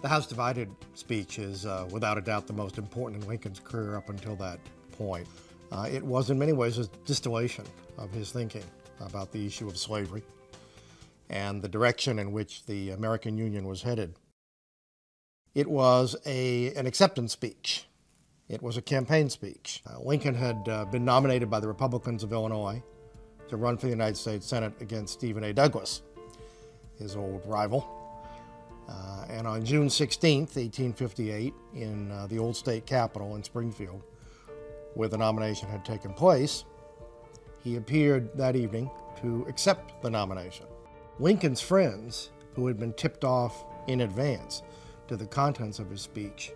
The House Divided speech is, uh, without a doubt, the most important in Lincoln's career up until that point. Uh, it was, in many ways, a distillation of his thinking about the issue of slavery and the direction in which the American Union was headed. It was a, an acceptance speech. It was a campaign speech. Uh, Lincoln had uh, been nominated by the Republicans of Illinois to run for the United States Senate against Stephen A. Douglas, his old rival. Uh, and on June 16, 1858, in uh, the old state capitol in Springfield, where the nomination had taken place, he appeared that evening to accept the nomination. Lincoln's friends, who had been tipped off in advance to the contents of his speech,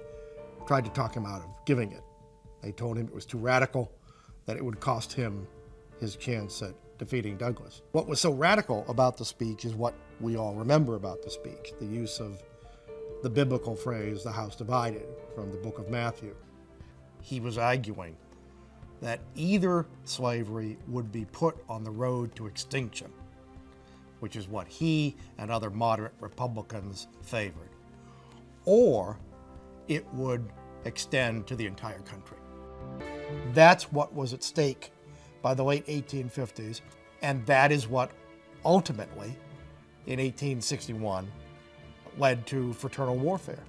tried to talk him out of giving it. They told him it was too radical, that it would cost him his chance at defeating Douglas. What was so radical about the speech is what we all remember about the speech the use of the biblical phrase, the house divided, from the book of Matthew. He was arguing that either slavery would be put on the road to extinction, which is what he and other moderate Republicans favored, or it would extend to the entire country. That's what was at stake by the late 1850s, and that is what ultimately, in 1861, led to fraternal warfare.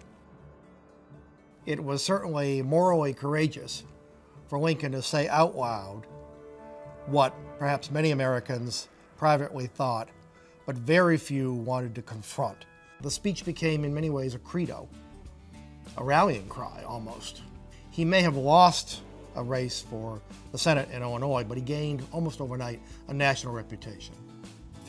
It was certainly morally courageous for Lincoln to say out loud what perhaps many Americans privately thought, but very few wanted to confront. The speech became, in many ways, a credo, a rallying cry almost. He may have lost a race for the Senate in Illinois, but he gained almost overnight a national reputation.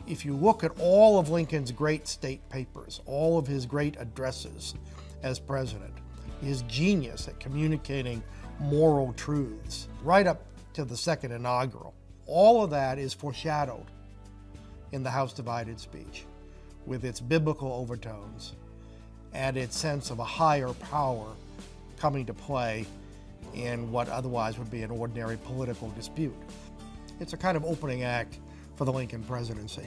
If you look at all of Lincoln's great state papers, all of his great addresses as president, his genius at communicating moral truths, right up to the second inaugural, all of that is foreshadowed in the House Divided speech with its biblical overtones and its sense of a higher power coming to play in what otherwise would be an ordinary political dispute. It's a kind of opening act for the Lincoln presidency.